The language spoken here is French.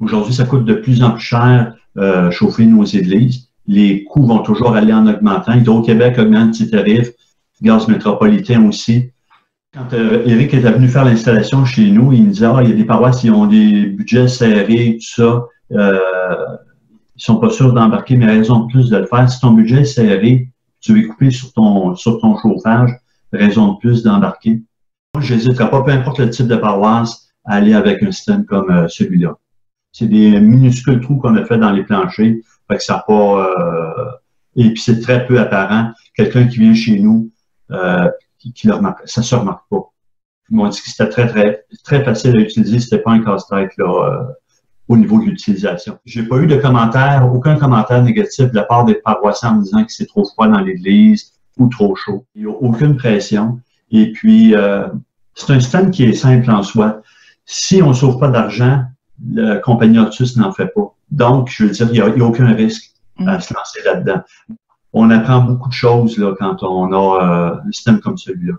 Aujourd'hui, ça coûte de plus en plus cher euh, chauffer nos églises. Les coûts vont toujours aller en augmentant. Hydro-Québec augmente ses tarifs, gaz métropolitain aussi. Quand euh, Eric est venu faire l'installation chez nous, il nous disait ah, il y a des paroisses qui ont des budgets serrés, tout ça. Euh, ils sont pas sûrs d'embarquer, mais raison de plus de le faire. Si ton budget est serré, tu veux couper sur ton, sur ton chauffage, raison de plus d'embarquer. Moi, je n'hésiterai pas, peu importe le type de paroisse, à aller avec un système comme euh, celui-là. C'est des minuscules trous qu'on a fait dans les planchers, fait que ça pas... Euh, et puis c'est très peu apparent. Quelqu'un qui vient chez nous, euh, qui, le remarque, ça se remarque pas. Ils m'ont dit que c'était très, très, très facile à utiliser, c'était pas un casse-tête là, au niveau de l'utilisation. J'ai pas eu de commentaire, aucun commentaire négatif de la part des paroissiens en me disant que c'est trop froid dans l'église ou trop chaud. Il n'y a aucune pression. Et puis, euh, c'est un système qui est simple en soi. Si on ne sauve pas d'argent, la compagnie Otus n'en fait pas. Donc, je veux dire, il n'y a, aucun risque à mm. se lancer là-dedans. On apprend beaucoup de choses là, quand on a euh, un système comme celui-là.